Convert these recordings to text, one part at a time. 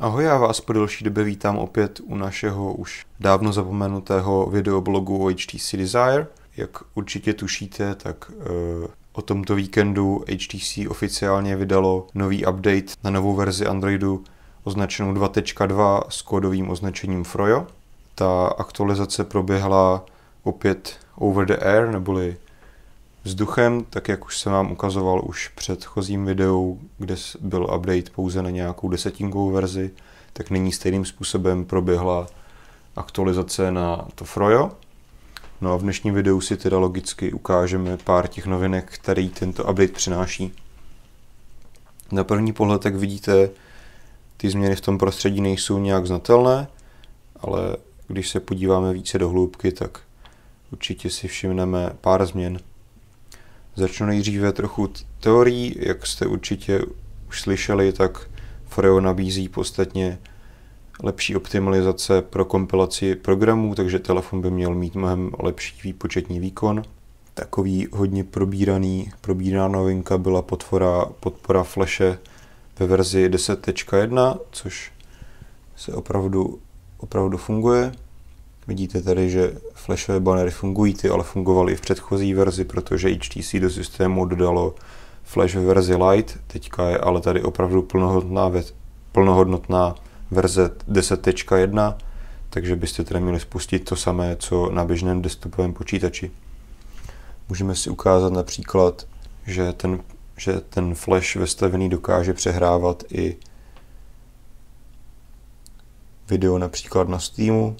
Ahoj, já vás po delší době vítám opět u našeho už dávno zapomenutého videoblogu o HTC Desire. Jak určitě tušíte, tak uh, o tomto víkendu HTC oficiálně vydalo nový update na novou verzi Androidu označenou 2.2 s kódovým označením Froyo. Ta aktualizace proběhla opět over the air, neboli vzduchem, tak jak už jsem vám ukazoval už v předchozím videu, kde byl update pouze na nějakou desetinkovou verzi, tak nyní stejným způsobem proběhla aktualizace na to Froyo. No a v dnešním videu si teda logicky ukážeme pár těch novinek, který tento update přináší. Na první pohled, tak vidíte, ty změny v tom prostředí nejsou nějak znatelné, ale když se podíváme více do hloubky, tak určitě si všimneme pár změn. Začnu nejdříve trochu teorií, jak jste určitě už slyšeli, tak Freo nabízí podstatně lepší optimalizace pro kompilaci programů, takže telefon by měl mít mnohem lepší výpočetní výkon. Takový hodně probíraný, probíraná novinka byla podpora, podpora flashe ve verzi 10.1, což se opravdu, opravdu funguje. Vidíte tady, že flashové banery fungují, ty ale fungovaly i v předchozí verzi, protože HTC do systému dodalo flash ve verzi Lite, teďka je ale tady opravdu plnohodnotná, plnohodnotná verze 10.1, takže byste tedy měli spustit to samé, co na běžném desktopovém počítači. Můžeme si ukázat například, že ten, že ten flash vestavený dokáže přehrávat i video například na Steamu,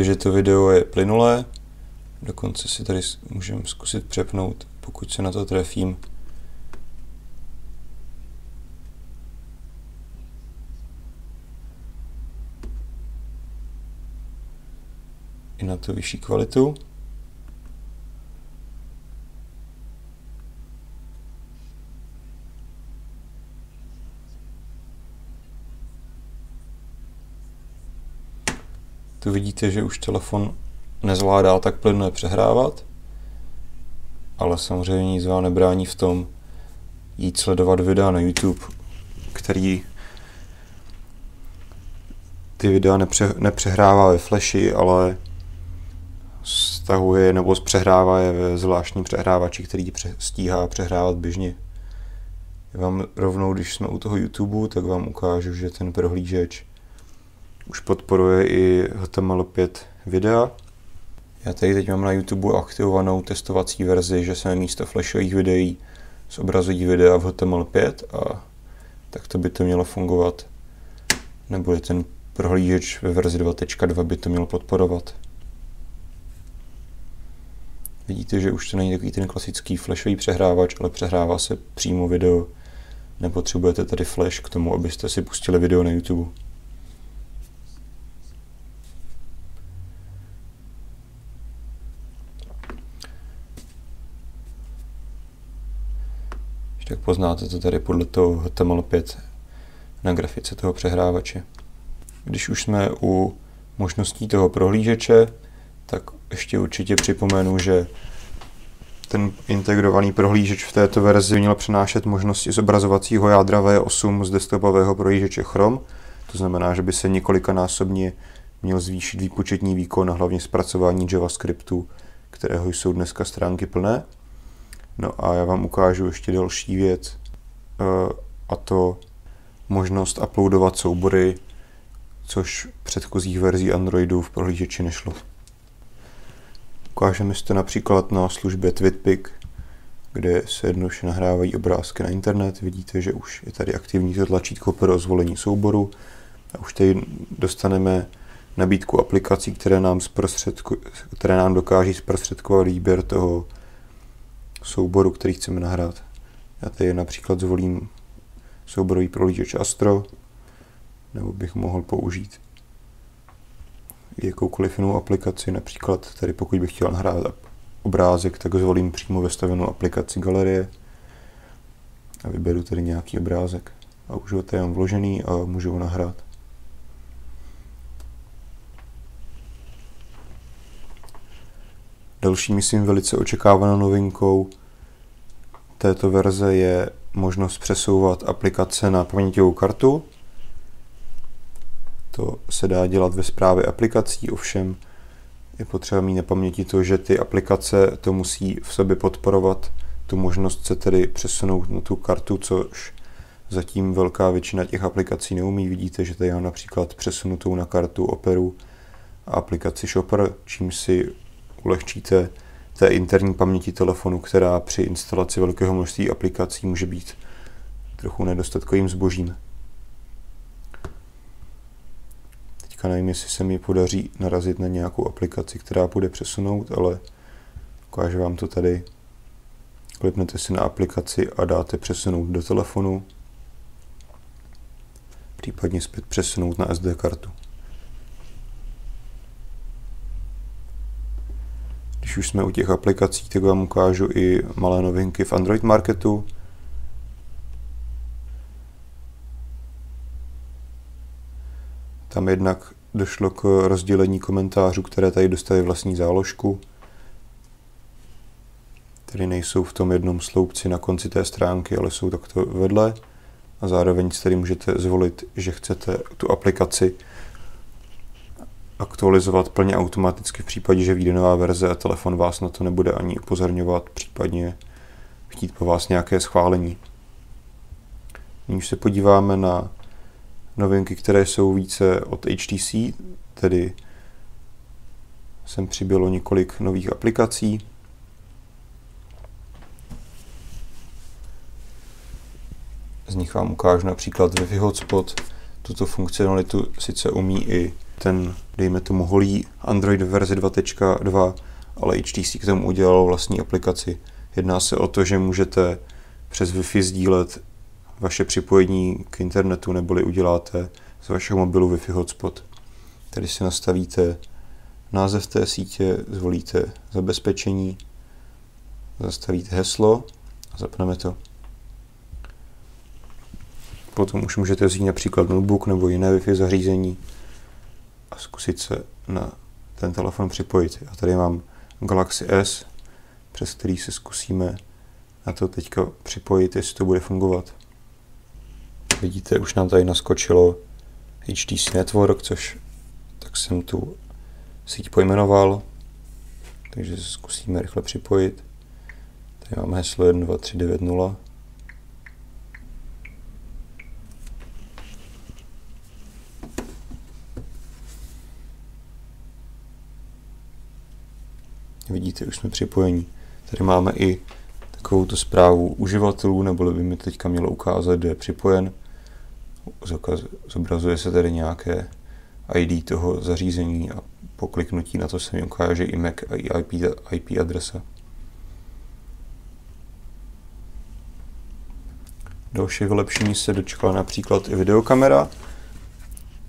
Vidíte, že to video je plynulé. Dokonce si tady můžeme zkusit přepnout, pokud se na to trefím. I na tu vyšší kvalitu. Vidíte, že už telefon nezvládá tak plynule přehrávat, ale samozřejmě nic vám nebrání v tom jít sledovat videa na YouTube, který ty videa nepře, nepřehrává ve flashi, ale stahuje nebo zpřehrává je ve zvláštním přehrávači, který pře, stíhá přehrávat běžně. Já vám rovnou, když jsme u toho YouTube, tak vám ukážu, že ten prohlížeč už podporuje i HTML5 videa. Já tady teď mám na YouTube aktivovanou testovací verzi, že jsem místo flashových videí zobrazují videa v HTML5 a tak to by to mělo fungovat. Nebo ten prohlížeč ve verzi 2.2 by to měl podporovat. Vidíte, že už to není takový ten klasický flashový přehrávač, ale přehrává se přímo video. Nepotřebujete tady flash k tomu, abyste si pustili video na YouTube. tak poznáte to tady podle toho HTML5 na grafice toho přehrávače. Když už jsme u možností toho prohlížeče, tak ještě určitě připomenu, že ten integrovaný prohlížeč v této verzi měl přenášet možnosti zobrazovacího jádra V8 z desktopového prohlížeče Chrome. To znamená, že by se několikanásobně měl zvýšit výpočetní výkon a hlavně zpracování JavaScriptu, kterého jsou dneska stránky plné. No a já vám ukážu ještě další věc, eh, a to možnost uploadovat soubory, což v předchozích verzí Androidu v prohlížeči nešlo. Ukážeme si to například na službě TwitPic, kde se jednoduše nahrávají obrázky na internet. Vidíte, že už je tady aktivní to tlačítko pro zvolení souboru a už tady dostaneme nabídku aplikací, které nám, které nám dokáží zprostředkovat výběr toho souboru, který chceme nahrát. Já tady například zvolím souborový prolížeč Astro, nebo bych mohl použít jakoukoliv jinou aplikaci, například tady pokud bych chtěl nahrát obrázek, tak zvolím přímo vestavenou aplikaci galerie a vyberu tady nějaký obrázek a už ho tady mám vložený a můžu ho nahrát. Další, myslím, velice očekávanou novinkou této verze je možnost přesouvat aplikace na paměťovou kartu. To se dá dělat ve zprávě aplikací, ovšem je potřeba mít na paměti to, že ty aplikace to musí v sobě podporovat. Tu možnost se tedy přesunout na tu kartu, což zatím velká většina těch aplikací neumí. Vidíte, že tady mám například přesunutou na kartu Operu a aplikaci Shopper, čím si ulehčíte té interní paměti telefonu, která při instalaci velkého množství aplikací může být trochu nedostatkovým zbožím. Teďka nevím, jestli se mi podaří narazit na nějakou aplikaci, která bude přesunout, ale ukážu vám to tady. Kliknete si na aplikaci a dáte přesunout do telefonu, případně zpět přesunout na SD kartu. Když už jsme u těch aplikací, tak vám ukážu i malé novinky v Android Marketu. Tam jednak došlo k rozdělení komentářů, které tady dostali vlastní záložku. Tedy nejsou v tom jednom sloupci na konci té stránky, ale jsou takto vedle. A zároveň si tady můžete zvolit, že chcete tu aplikaci aktualizovat plně automaticky v případě, že vyjde nová verze a telefon vás na to nebude ani upozorňovat, případně chtít po vás nějaké schválení. Když se podíváme na novinky, které jsou více od HTC, tedy sem přibylo několik nových aplikací. Z nich vám ukážu například Wi-Fi hotspot. Tuto funkcionalitu sice umí i ten, dejme tomu, holý Android verzi 2.2, ale HTC k tomu udělal vlastní aplikaci. Jedná se o to, že můžete přes Wi-Fi sdílet vaše připojení k internetu, neboli uděláte z vašeho mobilu Wi-Fi hotspot. Tady si nastavíte název té sítě, zvolíte zabezpečení, zastavíte heslo a zapneme to. Potom už můžete vzít například notebook nebo jiné Wi-Fi zařízení a zkusit se na ten telefon připojit. Já tady mám Galaxy S, přes který se zkusíme na to teďka připojit, jestli to bude fungovat. Vidíte, už nám tady naskočilo HTC Network, což tak jsem tu síť pojmenoval. Takže se zkusíme rychle připojit. Tady mám heslo 12390. Vidíte, už jsme připojení. Tady máme i takovou tu zprávu uživatelů, nebo by mi teďka mělo ukázat, kde je připojen. Zobrazuje se tady nějaké ID toho zařízení a po kliknutí na to se mi ukáže i MAC a i IP, IP adresa. Další vylepšení se dočkala například i videokamera.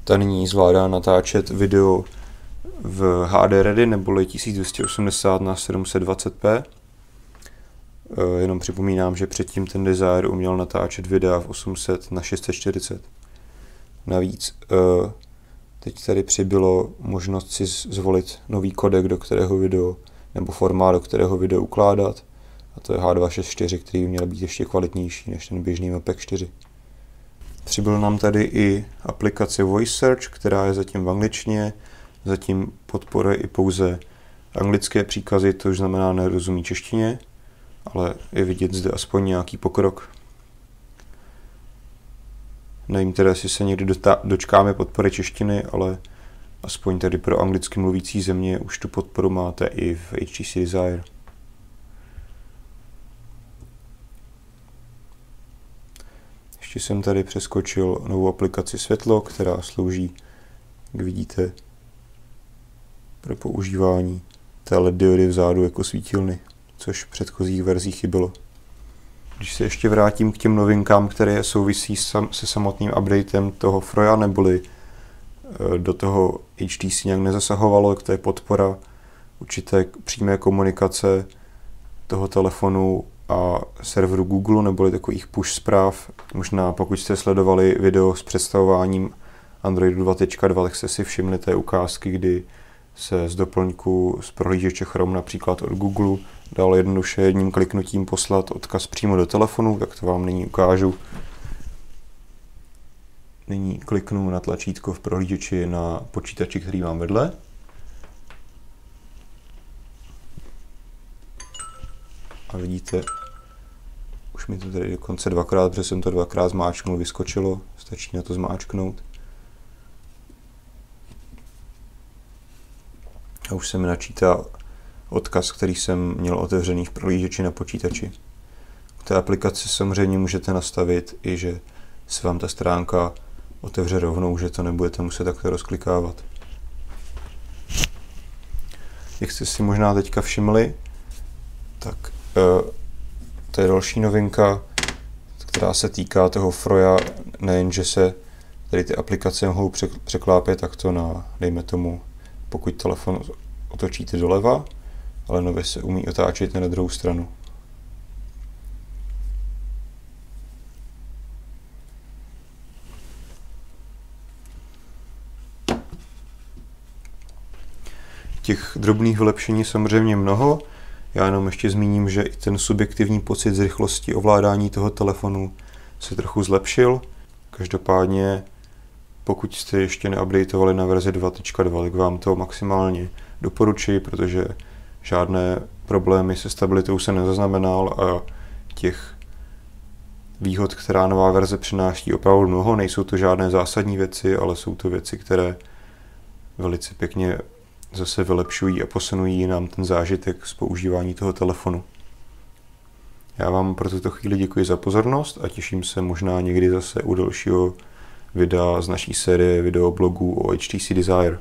Ta nyní zvládá natáčet video v HD Ready neboli 1280 na 720p. Eh, jenom připomínám, že předtím ten Desire uměl natáčet videa v 800 na 640. Navíc eh, teď tady přibylo možnost si zvolit nový kodek, do kterého video, nebo formát, do kterého video ukládat. A to je H264, který by měl být ještě kvalitnější než ten běžný MPEG 4. Přibyl nám tady i aplikace Voice Search, která je zatím v angličtině, zatím podporuje i pouze anglické příkazy, to znamená nerozumí češtině, ale je vidět zde aspoň nějaký pokrok. Nevím teda, jestli se někdy dočkáme podpory češtiny, ale aspoň tedy pro anglicky mluvící země už tu podporu máte i v HTC Desire. Ještě jsem tady přeskočil novou aplikaci Světlo, která slouží, jak vidíte, pro používání té LED diody vzadu jako svítilny, což v předchozích verzích chybělo. Když se ještě vrátím k těm novinkám, které souvisí se samotným updatem toho Froja, neboli e, do toho HTC nějak nezasahovalo, to je podpora určité přímé komunikace toho telefonu a serveru Google, neboli takových push zpráv. Možná pokud jste sledovali video s představováním Androidu 2.2, tak jste si všimli té ukázky, kdy se z doplňku z prohlížeče Chrome například od Google dalo jednoduše jedním kliknutím poslat odkaz přímo do telefonu, tak to vám nyní ukážu. Nyní kliknu na tlačítko v prohlížeči na počítači, který mám vedle. A vidíte, už mi to tady dokonce dvakrát, protože jsem to dvakrát zmáčknul, vyskočilo, stačí na to zmáčknout. A už se mi načítá odkaz, který jsem měl otevřený v prohlížeči na počítači. V té aplikaci samozřejmě můžete nastavit i, že se vám ta stránka otevře rovnou, že to nebudete muset takto rozklikávat. Jak jste si možná teďka všimli, tak uh, to je další novinka, která se týká toho Froja, nejen, že se tady ty aplikace mohou překlápět takto na, dejme tomu, pokud telefon otočíte doleva, ale nově se umí otáčet na druhou stranu. Těch drobných vylepšení samozřejmě mnoho. Já jenom ještě zmíním, že i ten subjektivní pocit z rychlosti ovládání toho telefonu se trochu zlepšil. Každopádně, pokud jste ještě neupdateovali na verzi 2.2, tak vám to maximálně doporučuji, protože žádné problémy se stabilitou se nezaznamenal a těch výhod, která nová verze přináší opravdu mnoho. Nejsou to žádné zásadní věci, ale jsou to věci, které velice pěkně zase vylepšují a posunují nám ten zážitek z používání toho telefonu. Já vám pro tuto chvíli děkuji za pozornost a těším se možná někdy zase u dalšího videa z naší série videoblogů o HTC Desire.